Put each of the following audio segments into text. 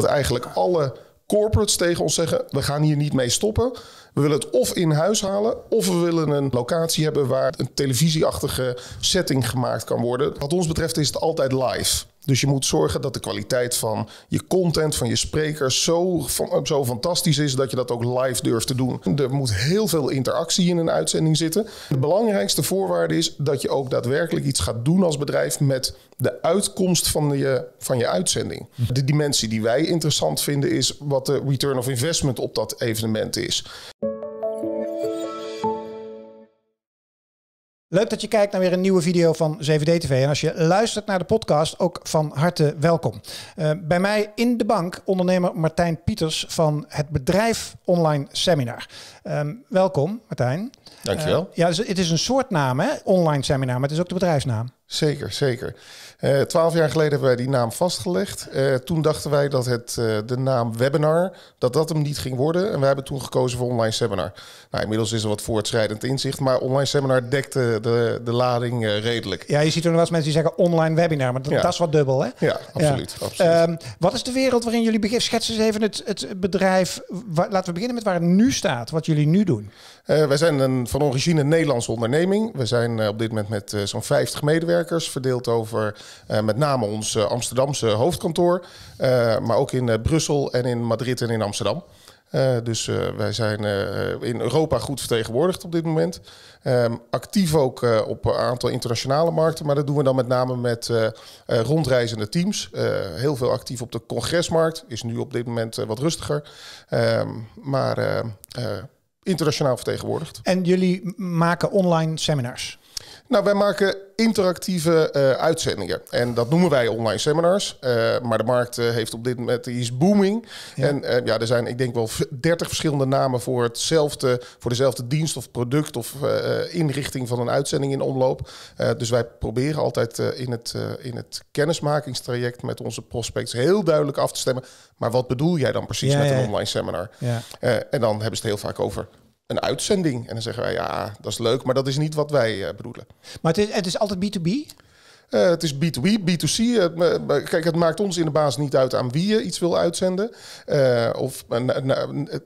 dat eigenlijk alle corporates tegen ons zeggen: we gaan hier niet mee stoppen. We willen het of in huis halen, of we willen een locatie hebben waar een televisieachtige setting gemaakt kan worden. Wat ons betreft is het altijd live. Dus je moet zorgen dat de kwaliteit van je content, van je sprekers, zo, zo fantastisch is dat je dat ook live durft te doen. Er moet heel veel interactie in een uitzending zitten. De belangrijkste voorwaarde is dat je ook daadwerkelijk iets gaat doen als bedrijf met de uitkomst van je, van je uitzending. De dimensie die wij interessant vinden is wat de return of investment op dat evenement is. Leuk dat je kijkt naar weer een nieuwe video van 7D-TV. En als je luistert naar de podcast, ook van harte welkom. Uh, bij mij in de bank ondernemer Martijn Pieters van het bedrijf Online Seminar. Um, welkom Martijn. Dankjewel. Uh, ja, dus het is een soort naam hè, Online Seminar, maar het is ook de bedrijfsnaam. Zeker, zeker. Eh, twaalf jaar geleden hebben wij die naam vastgelegd. Uh, toen dachten wij dat het, uh, de naam webinar, dat dat hem niet ging worden. En we hebben toen gekozen voor online seminar. Nou, inmiddels is er wat voortschrijdend inzicht, maar online seminar dekte de, de lading redelijk. Ja, je ziet er wel eens mensen die zeggen online webinar, maar dat, ja. dat is wat dubbel, hè? Ja, absoluut. Ja. absoluut. Um, wat is de wereld waarin jullie beginnen? Schets eens even het, het bedrijf. laten we beginnen met waar het nu staat, wat jullie nu doen. wij zijn een, van origine een Nederlandse onderneming. We zijn op dit moment met zo'n 50 medewerkers, verdeeld over uh, met name ons uh, Amsterdamse hoofdkantoor, uh, maar ook in Brussel en in Madrid en in Amsterdam. dus wij zijn in Europa goed vertegenwoordigd op dit moment. Um, actief ook op een aantal internationale markten, maar dat doen we dan met name met rondreizende teams. heel veel actief op de congresmarkt, is nu op dit moment wat rustiger. Um, maar internationaal vertegenwoordigd. En jullie maken online seminars? Nou, wij maken interactieve uh, uitzendingen. En dat noemen wij online seminars. Uh, maar de markt uh, heeft op dit moment die is booming. Ja. En ja, er zijn, ik denk wel 30 verschillende namen voor hetzelfde, voor dezelfde dienst of product of inrichting van een uitzending in omloop. dus wij proberen altijd in, het, in het kennismakingstraject met onze prospects heel duidelijk af te stemmen. Maar wat bedoel jij dan precies Ja, met ja. een online seminar? Ja. en dan hebben ze het heel vaak over een uitzending. En dan zeggen wij, ja, dat is leuk, maar dat is niet wat wij eh, bedoelen. Maar het is, het is altijd B2B? Uh, het is B2B, B2C. Uh, kijk, het maakt ons in de basis niet uit aan wie je iets wil uitzenden. Uh, of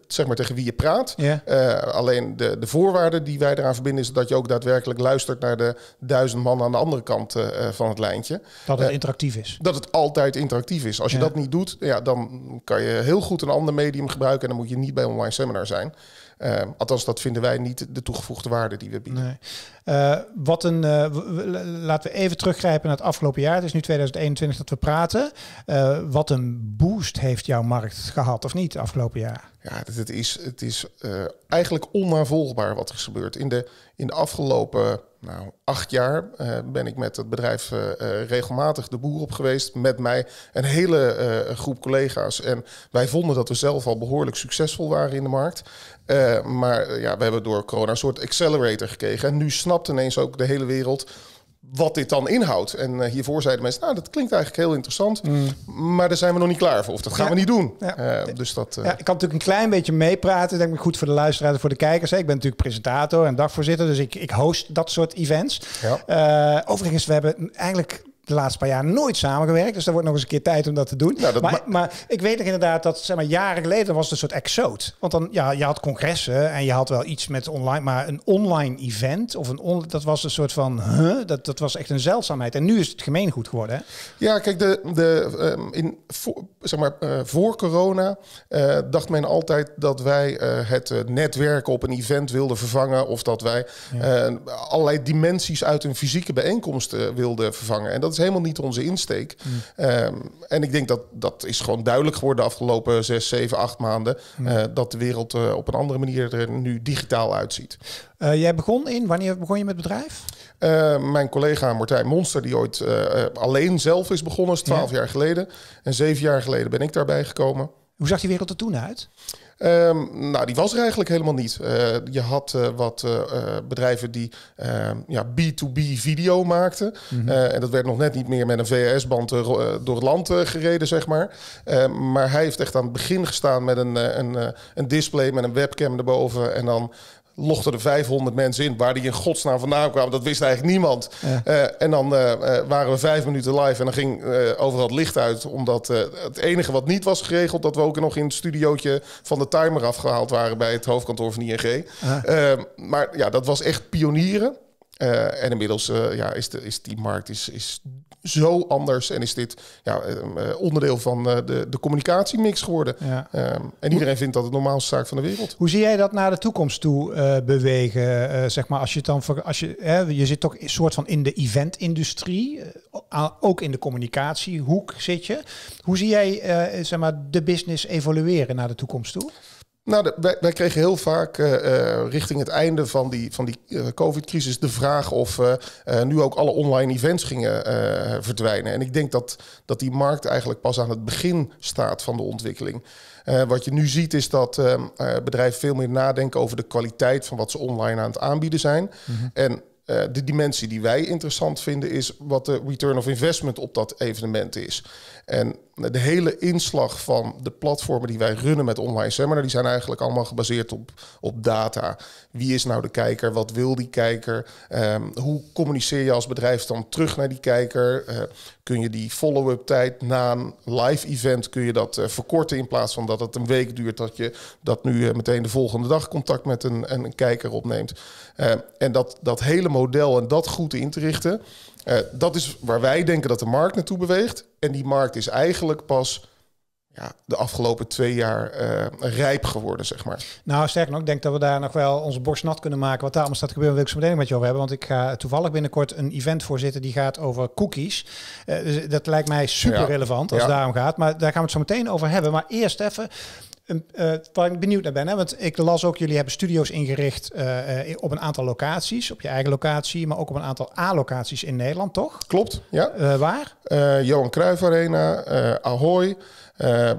zeg maar tegen wie je praat. Yeah. alleen de, de voorwaarden die wij eraan verbinden... is dat je ook daadwerkelijk luistert naar de duizend man aan de andere kant van het lijntje. Dat het interactief is. Dat het altijd interactief is. Als je Ja. dat niet doet, ja, dan kan je heel goed een ander medium gebruiken... en dan moet je niet bij online seminar zijn. Uh, althans, dat vinden wij niet de toegevoegde waarde die we bieden. Nee. Uh, wat een, uh, laten we even teruggrijpen naar het afgelopen jaar. Het is nu 2021 dat we praten. Uh, wat een boost heeft jouw markt gehad, of niet, afgelopen jaar? Ja, het, het is, het is eigenlijk onnavolgbaar wat er is gebeurd. In de, in de afgelopen nou, acht jaar ben ik met het bedrijf regelmatig de boer op geweest. Met mij een hele groep collega's. En wij vonden dat we zelf al behoorlijk succesvol waren in de markt. Maar ja, we hebben door corona een soort accelerator gekregen. En nu snapt ineens ook de hele wereld wat dit dan inhoudt. En uh, hiervoor zeiden mensen, nou, dat klinkt eigenlijk heel interessant. Mm. Maar daar zijn we nog niet klaar voor. Of dat gaan Ja. we niet doen. Ja. Uh, dus dat, Ja, ik kan natuurlijk een klein beetje meepraten. Denk ik goed voor de luisteraars en voor de kijkers. hè. Ik ben natuurlijk presentator en dagvoorzitter. Dus ik, ik host dat soort events. Overigens, we hebben eigenlijk de laatste paar jaar nooit samengewerkt. Dus daar wordt nog eens een keer tijd om dat te doen. Nou, dat maar, ma- maar ik weet nog inderdaad dat, zeg maar, jaren geleden was het een soort exoot. Want dan, ja, je had congressen en je had wel iets met online, maar een online event of een on, dat was een soort van, huh? dat, dat was echt een zeldzaamheid. En nu is het gemeengoed geworden. Hè? Ja, kijk, de, de, um, in, voor, zeg maar, uh, voor corona uh, dacht men altijd dat wij uh, het netwerken op een event wilden vervangen. Of dat wij ja. allerlei dimensies uit een fysieke bijeenkomst wilden vervangen. En dat is helemaal niet onze insteek. Mm. Um, en ik denk dat dat is gewoon duidelijk geworden de afgelopen zes, zeven, acht maanden. Mm. Uh, dat de wereld uh, op een andere manier er nu digitaal uitziet. Uh, jij begon in, wanneer begon je met het bedrijf? Mijn collega Martijn Monster, die ooit alleen zelf is begonnen, is twaalf ja. jaar geleden. En zeven jaar geleden ben ik daarbij gekomen. Hoe zag die wereld er toen uit? Um, nou, die was er eigenlijk helemaal niet. Uh, je had uh, wat uh, bedrijven die ja, B2B video maakten. Mm -hmm. en dat werd nog net niet meer met een VHS-band door het land gereden, zeg maar. maar hij heeft echt aan het begin gestaan met een, een, een display met een webcam erboven. En dan logden er 500 mensen in. Waar die in godsnaam vandaan kwamen, dat wist eigenlijk niemand. Eh, en dan eh, eh, waren we vijf minuten live en dan ging overal het licht uit. Omdat het enige wat niet was geregeld, dat we ook nog in het studiootje van de timer afgehaald waren bij het hoofdkantoor van ING. maar ja, dat was echt pionieren. En inmiddels ja, is, de, is die markt is, is zo anders en is dit ja, uh, onderdeel van de, de communicatiemix geworden. Ja. Um, en iedereen vindt dat het normaalste zaak van de wereld. Hoe zie jij dat naar de toekomst toe bewegen? zeg maar, als je dan als je, hè, je zit toch een soort van in de eventindustrie, ook in de communicatiehoek zit je. Hoe zie jij zeg maar, de business evolueren naar de toekomst toe? Nou, wij, wij, kregen heel vaak uh, richting het einde van die, van die uh, COVID-crisis de vraag of nu ook alle online events gingen verdwijnen. En ik denk dat, dat die markt eigenlijk pas aan het begin staat van de ontwikkeling. wat je nu ziet is dat bedrijven veel meer nadenken over de kwaliteit van wat ze online aan het aanbieden zijn. Mhm. En de dimensie die wij interessant vinden is wat de return of investment op dat evenement is. En de hele inslag van de platformen die wij runnen met online seminar, die zijn eigenlijk allemaal gebaseerd op, op data. Wie is nou de kijker? Wat wil die kijker? Ehm, hoe communiceer je als bedrijf dan terug naar die kijker? Uh, kun je die follow-up tijd na een live event kun je dat uh, verkorten in plaats van dat het een week duurt dat je dat nu uh, meteen de volgende dag contact met een, een kijker opneemt. en dat, dat hele model en dat goed in te richten. Uh, dat is waar wij denken dat de markt naartoe beweegt. En die markt is eigenlijk pas ja, de afgelopen twee jaar uh, rijp geworden, zeg maar. Nou, sterker nog, ik denk dat we daar nog wel onze borst nat kunnen maken. Wat daar allemaal staat te gebeuren, wil ik zo meteen met over hebben. Want ik ga toevallig binnenkort een event voorzitten die gaat over cookies. Uh, dus dat lijkt mij super relevant als het daarom gaat. Maar daar gaan we het zo meteen over hebben. Maar eerst even, uh, waar ik benieuwd naar ben, hè, want ik las ook, jullie hebben studio's ingericht uh, op een aantal locaties, op je eigen locatie, maar ook op een aantal A-locaties in Nederland, toch? Klopt, ja. Waar? Johan Cruijff Arena, Ahoy,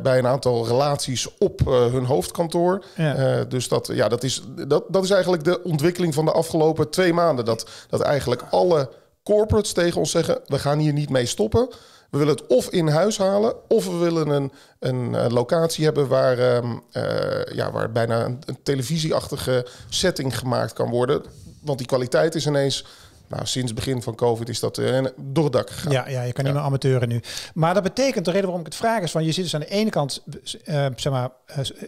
bij een aantal relaties op hun hoofdkantoor. Ja. dus dat, ja, dat, is, dat, dat is eigenlijk de ontwikkeling van de afgelopen twee maanden. Dat, dat eigenlijk alle corporates tegen ons zeggen, we gaan hier niet mee stoppen. We willen het of in huis halen, of we willen een, een, eh, locatie hebben waar, um, ja, waar bijna een, een televisieachtige setting gemaakt kan worden. Want die kwaliteit is ineens nou, sinds het begin van COVID is dat uh, door het dak gegaan. Ja, ja je kan niet meer amateuren nu. Maar dat betekent, de reden waarom ik het vraag is, van je zit dus aan de ene kant uh, zeg maar,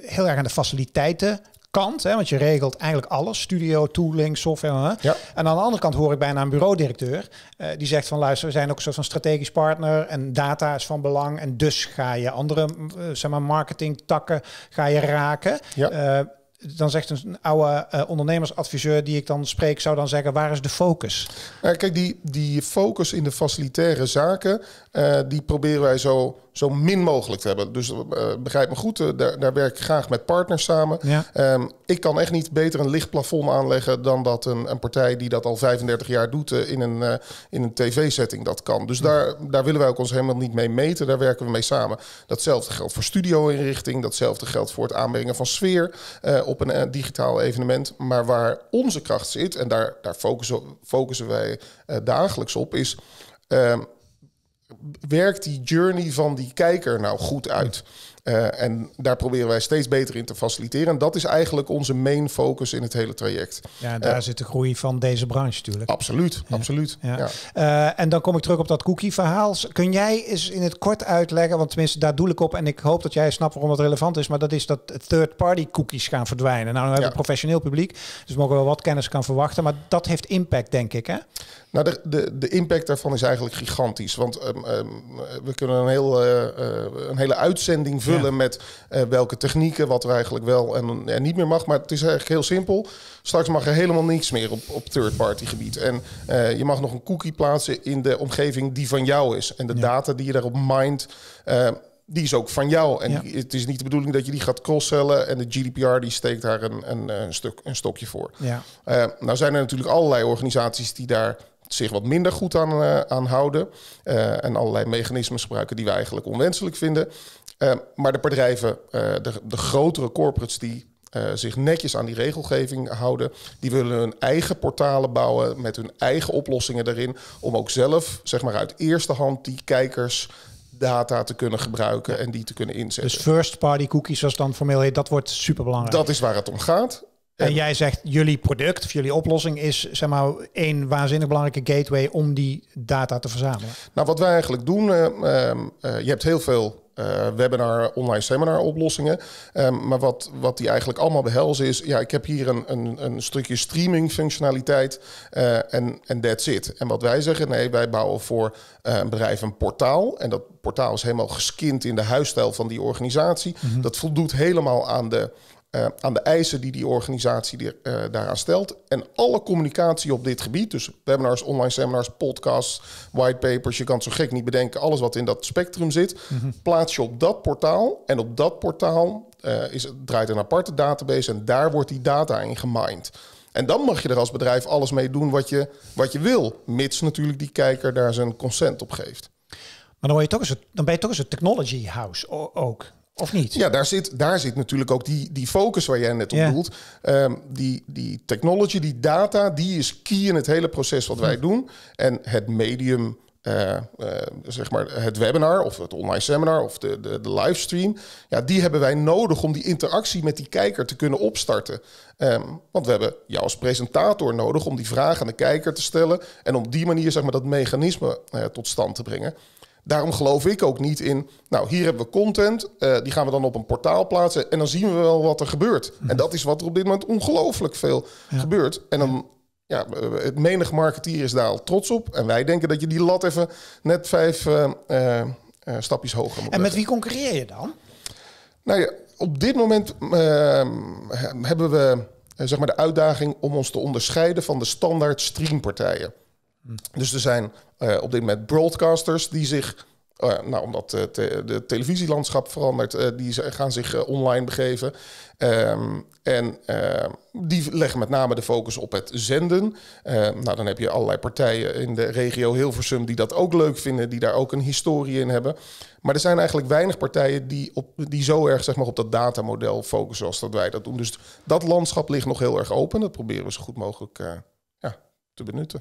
heel erg aan de faciliteiten kant, hè, want je regelt eigenlijk alles, studio, tooling, software. Hè? Ja. En aan de andere kant hoor ik bijna een bureauddirecteur uh, die zegt van luister, we zijn ook een soort van strategisch partner en data is van belang en dus ga je andere uh, zeg maar marketing takken ga je raken. Ja. Dan zegt een oude uh, ondernemersadviseur die ik dan spreek, zou dan zeggen: waar is de focus? kijk, die, die focus in de facilitaire zaken, uh, die proberen wij zo zo min mogelijk te hebben. Dus begrijp me goed, daar, daar, werk ik graag met partners samen. Ja. Um, ik kan echt niet beter een licht plafond aanleggen dan dat een, een partij die dat al 35 jaar doet in een, in een tv-setting dat kan. Dus daar, daar willen wij ook ons helemaal niet mee meten. Daar werken we mee samen. Datzelfde geldt voor studio-inrichting. Datzelfde geldt voor het aanbrengen van sfeer op een digitaal evenement. Maar waar onze kracht zit, en daar, daar focussen, focussen wij dagelijks op, is. Uh, werkt die journey van die kijker nou goed uit? Uh, en daar proberen wij steeds beter in te faciliteren. En dat is eigenlijk onze main focus in het hele traject. Ja, daar uh, zit de groei van deze branche natuurlijk. Absoluut, ja. absoluut. Ja. ja. Uh, en dan kom ik terug op dat cookie-verhaal. Kun jij eens in het kort uitleggen, want tenminste daar doe ik op... en ik hoop dat jij snapt waarom dat relevant is... maar dat is dat third-party cookies gaan verdwijnen. Nou, we hebben een professioneel publiek, dus we mogen wel wat kennis kan verwachten... maar dat heeft impact, denk ik, hè? Nou, de, de, de impact daarvan is eigenlijk gigantisch. Want um, um, we kunnen een, heel, een hele uitzending vullen ja. met uh, welke technieken, wat er eigenlijk wel en, en, niet meer mag. Maar het is eigenlijk heel simpel. Straks mag er helemaal niks meer op, op third-party gebied. En uh, je mag nog een cookie plaatsen in de omgeving die van jou is. En de ja. data die je daarop mindt, die is ook van jou. En ja. die, het is niet de bedoeling dat je die gaat cross-sellen. En de GDPR die steekt daar een, een, een, stuk, een stokje voor. Ja. nou zijn er natuurlijk allerlei organisaties die daar zich wat minder goed aan, uh, aan houden. Uh, en allerlei mechanismes gebruiken die we eigenlijk onwenselijk vinden. Uh, maar de bedrijven, de, de grotere corporates die zich netjes aan die regelgeving houden, die willen hun eigen portalen bouwen met hun eigen oplossingen erin. Om ook zelf, zeg maar uit eerste hand, die kijkers data te kunnen gebruiken en die te kunnen inzetten. Dus first party cookies, zoals dan formeel heet, dat wordt super belangrijk. Dat is waar het om gaat. En jij zegt jullie product of jullie oplossing is zeg maar één waanzinnig belangrijke gateway om die data te verzamelen. Nou, wat wij eigenlijk doen, uh, uh, je hebt heel veel uh, webinar, online seminar oplossingen. Um, maar wat, wat die eigenlijk allemaal behelzen is... ja, ik heb hier een, een, een stukje streaming functionaliteit en, en that's it. En wat wij zeggen, nee, wij bouwen voor een bedrijf een portaal. En dat portaal is helemaal geskind in de huisstijl van die organisatie. Mm -hmm. Dat voldoet helemaal aan de uh, aan de eisen die die organisatie die, uh, daaraan stelt. En alle communicatie op dit gebied, dus webinars, online seminars, podcasts, whitepapers, je kan het zo gek niet bedenken, alles wat in dat spectrum zit, mm -hmm. plaats je op dat portaal. En op dat portaal uh, is, draait een aparte database en daar wordt die data in gemined. En dan mag je er als bedrijf alles mee doen wat je, wat je wil, mits natuurlijk die kijker daar zijn consent op geeft. Maar dan, word je toch eens, dan ben je toch eens een technology house ook. Of niet? Ja, daar zit, daar zit natuurlijk ook die, die focus waar jij net op yeah. bedoelt. Um, die, die technology, die data, die is key in het hele proces wat wij hm. doen. En het medium, uh, uh, zeg maar het webinar of het online seminar of de, de, de livestream. Ja, die hebben wij nodig om die interactie met die kijker te kunnen opstarten. Um, want we hebben jou als presentator nodig om die vraag aan de kijker te stellen. En op die manier zeg maar, dat mechanisme uh, tot stand te brengen. Daarom geloof ik ook niet in, nou hier hebben we content, uh, die gaan we dan op een portaal plaatsen en dan zien we wel wat er gebeurt. En dat is wat er op dit moment ongelooflijk veel ja. gebeurt. En dan, ja, het menig marketeer is daar al trots op. En wij denken dat je die lat even net vijf uh, uh, stapjes hoger moet En met wie concurreer je dan? Nou ja, op dit moment ehm, hebben we zeg maar de uitdaging om ons te onderscheiden van de standaard streampartijen. Dus er zijn uh, op dit moment broadcasters die zich, uh, nou, omdat de, te, de televisielandschap verandert, uh, die gaan zich online begeven. Um, en die leggen met name de focus op het zenden. nou, dan heb je allerlei partijen in de regio Hilversum die dat ook leuk vinden, die daar ook een historie in hebben. Maar er zijn eigenlijk weinig partijen die, op, die zo erg zeg maar, op dat datamodel focussen als dat wij dat doen. Dus dat landschap ligt nog heel erg open. Dat proberen we zo goed mogelijk ja, te benutten.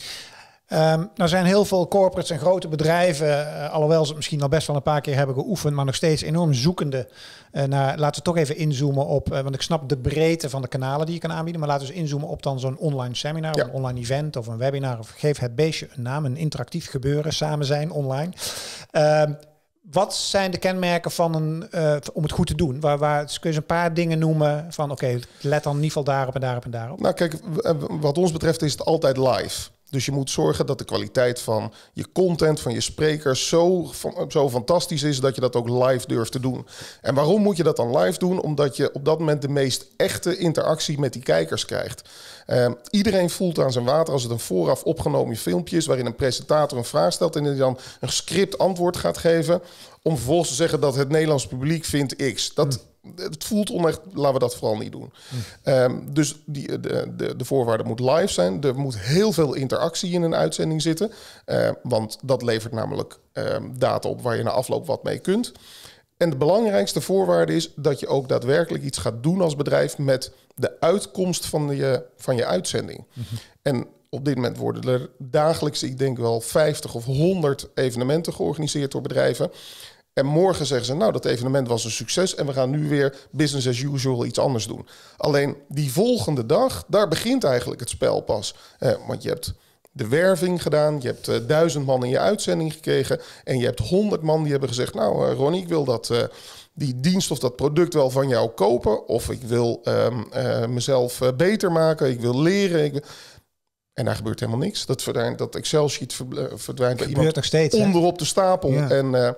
Um, nou zijn heel veel corporates en grote bedrijven, uh, alhoewel ze het misschien al best wel een paar keer hebben geoefend, maar nog steeds enorm zoekende uh, naar, laten we toch even inzoomen op, uh, want ik snap de breedte van de kanalen die je kan aanbieden, maar laten we eens inzoomen op dan zo'n online seminar, ja. een online event of een webinar, of geef het beestje een naam, een interactief gebeuren, samen zijn online. Ehm, wat zijn de kenmerken van een, om het goed te doen? Waar, waar kun je eens een paar dingen noemen van oké, okay, let dan in ieder geval daarop en daarop en daarop? Nou kijk, wat ons betreft is het altijd live. Dus je moet zorgen dat de kwaliteit van je content, van je sprekers zo, zo fantastisch is dat je dat ook live durft te doen. En waarom moet je dat dan live doen? Omdat je op dat moment de meest echte interactie met die kijkers krijgt. Uh, iedereen voelt aan zijn water als het een vooraf opgenomen filmpje is waarin een presentator een vraag stelt en die dan een script antwoord gaat geven. Om vervolgens te zeggen dat het Nederlands publiek vindt X. Dat, het voelt onecht, laten we dat vooral niet doen. Hm. Um, dus die, de, de, de voorwaarde moet live zijn. Er moet heel veel interactie in een uitzending zitten. Uh, want dat levert namelijk um, data op waar je na afloop wat mee kunt. En de belangrijkste voorwaarde is dat je ook daadwerkelijk iets gaat doen als bedrijf met de uitkomst van je, van je uitzending. En op dit moment worden er dagelijks, ik denk wel 50 of 100 evenementen georganiseerd door bedrijven. En morgen zeggen ze, nou, dat evenement was een succes en we gaan nu weer business as usual iets anders doen. Alleen die volgende dag, daar begint eigenlijk het spel pas. Eh, want je hebt de werving gedaan, je hebt uh, duizend man in je uitzending gekregen en je hebt honderd man die hebben gezegd, nou, uh, Ronnie, ik wil dat... Uh, die dienst of dat product wel van jou kopen. Of ik wil um, mezelf beter maken. Ik wil leren. Ik wil... En daar gebeurt helemaal niks. Dat, verdwijnt, dat Excel-sheet verdwijnt bij iemand nog steeds, onderop de stapel. Ja. En uh,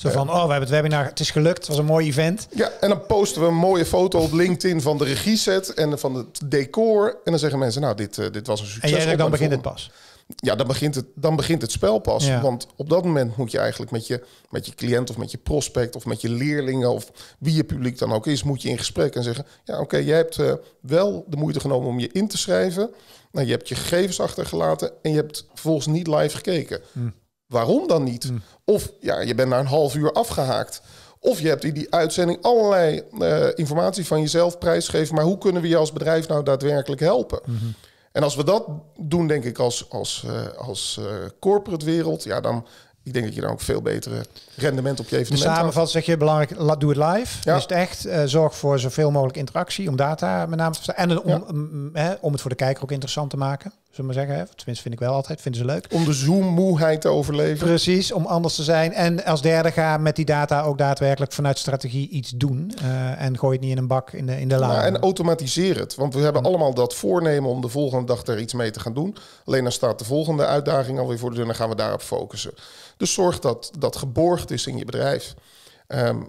zo van, oh, we hebben het webinar, het is gelukt, het was een mooi event. Ja, en dan posten we een mooie foto op LinkedIn van de regieset en van het decor. En dan zeggen mensen, nou, dit, uh, dit was een succes. En jij dan begint het pas. Ja, dan begint het, dan begint het spel pas. Ja. Want op dat moment moet je eigenlijk met je, met je cliënt of met je prospect of met je leerlingen of wie je publiek dan ook is, moet je in gesprek en zeggen: Ja, oké, okay, jij hebt uh, wel de moeite genomen om je in te schrijven. Nou, je hebt je gegevens achtergelaten en je hebt vervolgens niet live gekeken. Hm. Waarom dan niet? Hm. Of ja, je bent na een half uur afgehaakt. Of je hebt in die uitzending allerlei uh, informatie van jezelf prijsgegeven. Maar hoe kunnen we je als bedrijf nou daadwerkelijk helpen? Mm -hmm. En als we dat doen, denk ik, als, als, uh, als uh, corporate wereld, ja, dan ik denk dat je dan ook veel betere rendement op je evenement haalt. samenvatting zeg je belangrijk, laat doe het live. Ja. Is het echt, eh, zorg voor zoveel mogelijk interactie om data met name te verstaan. En om, Ja. om, hè, om het voor de kijker ook interessant te maken. Zullen we maar zeggen. Hè? Tenminste vind ik wel altijd, vinden ze leuk. Om de Zoom-moeheid te overleven. Precies, om anders te zijn. En als derde ga met die data ook daadwerkelijk vanuit strategie iets doen. Eh, en gooi het niet in een bak in de, in de la. Nou, en automatiseren het. Want we hebben allemaal dat voornemen om de volgende dag er iets mee te gaan doen. Alleen dan staat de volgende uitdaging alweer voor de deur en dan gaan we daarop focussen. Dus zorg dat dat geborgd is in je bedrijf. Ehm,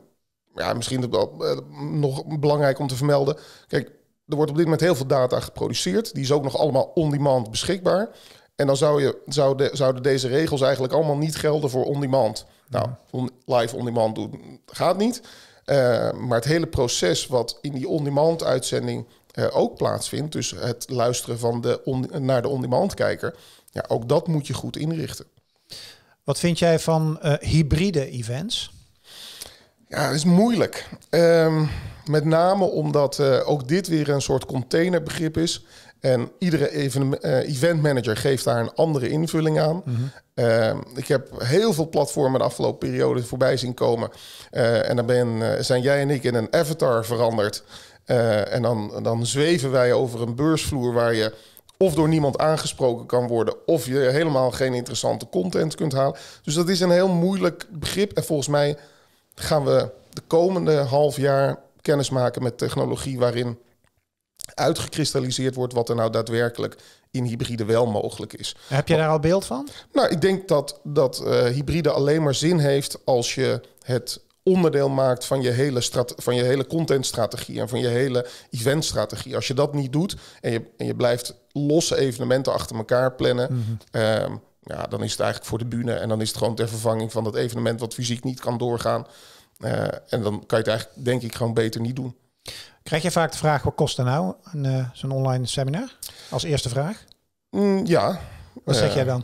ja, misschien wel, eh, nog belangrijk om te vermelden. Kijk, er wordt op dit moment heel veel data geproduceerd. Die is ook nog allemaal on-demand beschikbaar. En dan zou je, zou de, zouden deze regels eigenlijk allemaal niet gelden voor on-demand. Nou, on- live on-demand doen gaat niet. Eh, maar het hele proces wat in die on-demand uitzending eh, ook plaatsvindt, dus het luisteren van de on- naar de on-demand kijker, ja, ook dat moet je goed inrichten. Wat vind jij van eh, hybride events? Ja, dat is moeilijk. Ehm, met name omdat eh, ook dit weer een soort containerbegrip is. En iedere even, eh, event manager geeft daar een andere invulling aan. Ehm, ik heb heel veel platformen de afgelopen periode voorbij zien komen. En dan ben, zijn jij en ik in een avatar veranderd. En dan, dan zweven wij over een beursvloer waar je of door niemand aangesproken kan worden, of je helemaal geen interessante content kunt halen. Dus dat is een heel moeilijk begrip. En volgens mij gaan we de komende half jaar kennis maken met technologie waarin uitgekristalliseerd wordt wat er nou daadwerkelijk in hybride wel mogelijk is. Heb je daar al beeld van? Nou, ik denk dat, dat eh, hybride alleen maar zin heeft als je het onderdeel maakt van je hele, van je hele contentstrategie en van je hele eventstrategie. Als je dat niet doet en je, en je blijft losse evenementen achter elkaar plannen, ehm, ja, dan is het eigenlijk voor de bühne en dan is het gewoon ter vervanging van dat evenement wat fysiek niet kan doorgaan. Eh, en dan kan je het eigenlijk, denk ik, gewoon beter niet doen. Krijg je vaak de vraag, wat kost er nou een, eh, zo'n online seminar? Als eerste vraag. Mm, ja. Wat zeg Eh, jij dan?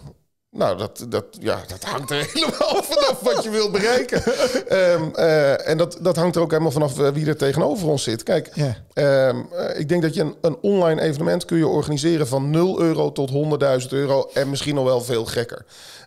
Nou, dat, dat, ja, dat hangt er helemaal vanaf wat je wilt bereiken. Ehm, eh, en dat, dat hangt er ook helemaal vanaf eh, wie er tegenover ons zit. Kijk, ehm, eh, ik denk dat je een, een online evenement kun je organiseren van 0 euro tot 100.000 euro en misschien nog wel veel gekker.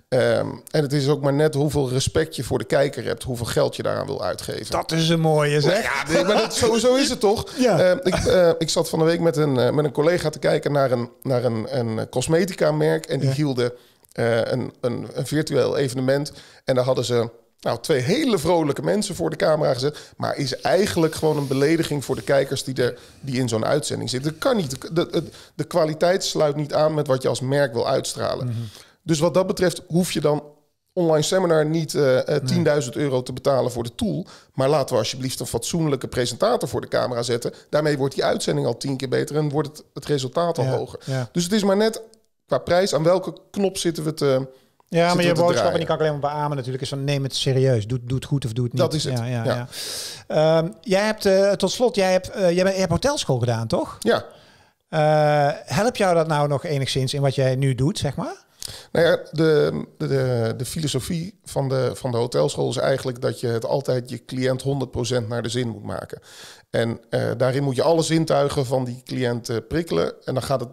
Ehm, en het is ook maar net hoeveel respect je voor de kijker hebt, hoeveel geld je daaraan wil uitgeven. Dat is een mooie zeg. Ja, nee, maar dat, sowieso is het toch? Ja. Ik, ik zat van de week met een, met een collega te kijken naar een, naar een, een cosmetica-merk. En die Ja. hielden een, een, een virtueel evenement. En daar hadden ze nou, twee hele vrolijke mensen voor de camera gezet. Maar is eigenlijk gewoon een belediging voor de kijkers die, er, die in zo'n uitzending zitten. Dat kan niet. De, de, de kwaliteit sluit niet aan met wat je als merk wil uitstralen. Dus wat dat betreft hoef je dan online seminar niet eh, eh, 10.000 euro te betalen voor de tool. Maar laten we alsjeblieft een fatsoenlijke presentator voor de camera zetten. Daarmee wordt die uitzending al tien keer beter en wordt het, het resultaat al Ja, hoger. ja. Dus het is maar net qua prijs aan welke knop zitten we te. Ja, maar je boodschap, en die kan ik alleen maar beamen natuurlijk, is van neem het serieus. Doe, doe het goed of doe het niet. Dat is het, Ja, ja, ja. ja. Ehm, jij hebt, eh, tot slot, jij hebt, eh, jij, bent, hebt hotelschool gedaan, toch? Ja, Eh help jou dat nou nog enigszins in wat jij nu doet, zeg maar? Nou ja, de, de, de, filosofie van de, van de hotelschool is eigenlijk dat je het altijd je cliënt 100% naar de zin moet maken. En daarin moet je alle zintuigen van die cliënt prikkelen. En dan gaat het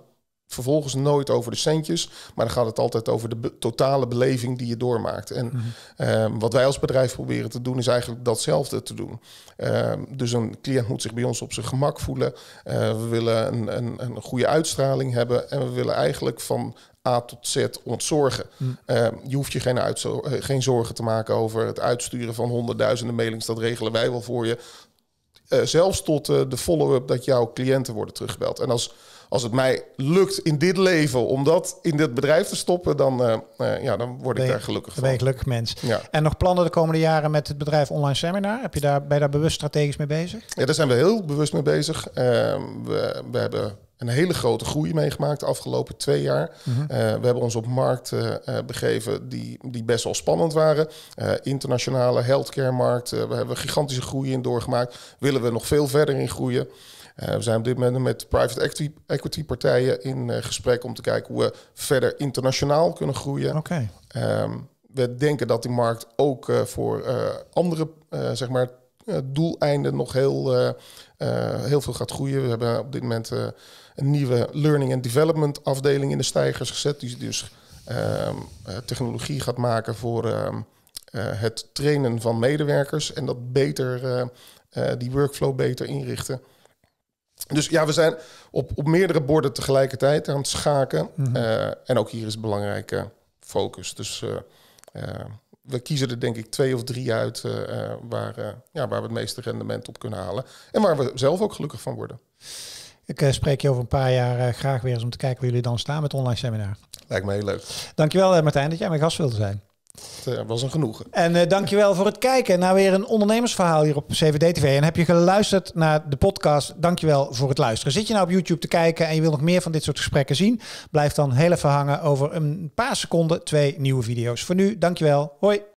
vervolgens nooit over de centjes, maar dan gaat het altijd over de be- totale beleving die je doormaakt. En ehm, wat wij als bedrijf proberen te doen, is eigenlijk datzelfde te doen. Ehm, dus een cliënt moet zich bij ons op zijn gemak voelen. Eh, we willen een, een, een goede uitstraling hebben en we willen eigenlijk van A tot Z ontzorgen. Ehm, je hoeft je geen, eh, geen zorgen te maken over het uitsturen van honderdduizenden mailings. Dat regelen wij wel voor je. Eh, zelfs tot de follow-up dat jouw cliënten worden teruggebeld. En als, als het mij lukt in dit leven om dat in dit bedrijf te stoppen, dan, eh, eh, ja, dan word ik Ben daar gelukkig Dan ben je van. gelukkig mens. Ja. En nog plannen de komende jaren met het bedrijf Online Seminar? Heb je daar, ben je daar bewust strategisch mee bezig? Ja, daar zijn we heel bewust mee bezig. Ehm, we, we hebben een hele grote groei meegemaakt de afgelopen twee jaar. Eh, we hebben ons op markten begeven die, die best wel spannend waren. Internationale healthcare-markt. eh, we hebben gigantische groei in doorgemaakt. Willen we nog veel verder in groeien? Eh, we zijn op dit moment met private equity, equity partijen in eh, gesprek om te kijken hoe we verder internationaal kunnen groeien. Oké. Ehm, we denken dat die markt ook eh, voor andere zeg maar, doeleinden nog heel, heel veel gaat groeien. We hebben op dit moment een nieuwe learning and development afdeling in de stijgers gezet. Die dus ehm, eh, technologie gaat maken voor ehm, eh, het trainen van medewerkers en dat beter, die workflow beter inrichten. Dus ja, we zijn op, op meerdere borden tegelijkertijd aan het schaken. Eh, en ook hier is belangrijke focus. Dus eh, eh, we kiezen er denk ik twee of drie uit waar, ja, waar we het meeste rendement op kunnen halen. En waar we zelf ook gelukkig van worden. Ik spreek je over een paar jaar graag weer eens om te kijken waar jullie dan staan met online seminar. Lijkt me heel leuk. Dankjewel Martijn dat jij mijn gast wilde zijn. Het eh, was een genoegen. En eh dankjewel voor het kijken naar weer een ondernemersverhaal hier op CVD TV. En heb je geluisterd naar de podcast, dankjewel voor het luisteren. Zit je nou op YouTube te kijken en je wil nog meer van dit soort gesprekken zien? Blijf dan heel even hangen over een paar seconden twee nieuwe video's. Voor nu, dankjewel. Hoi.